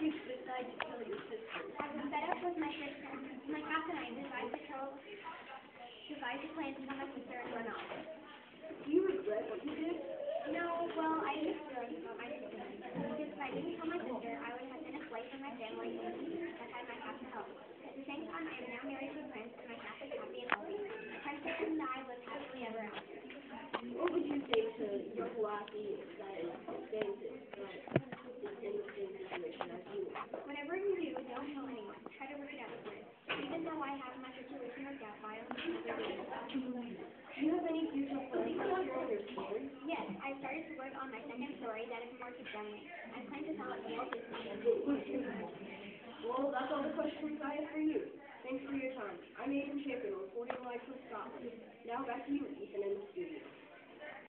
you decide to kill your sister? I was fed up with my sister. My half and I devised a kill, devised a plan to kill my sister and run off. Do you regret what you did? No, well, I didn't really kill my sister. Because if I didn't kill my sister, I would have been a slave for my family and had my to help. At the same time, I am now married to a prince, and my half is happy and healthy. Princess and I live happily ever after. What would you say to young lassie that is stands in, that is in the same situation as you? Whatever you do, don't kill anyone. Try to work it out with it. Even though I have my situation worked out, violence is never good. Do you have any future plans for your children? Yes, I started to work on my second story that is more kid-friendly. I plan to sell it Walt Disney. Well, that's all the questions I have for you. Thanks for your time. I'm Aidan Champion, reporting live from Scotland. Now back to you, Ethan, in the studio.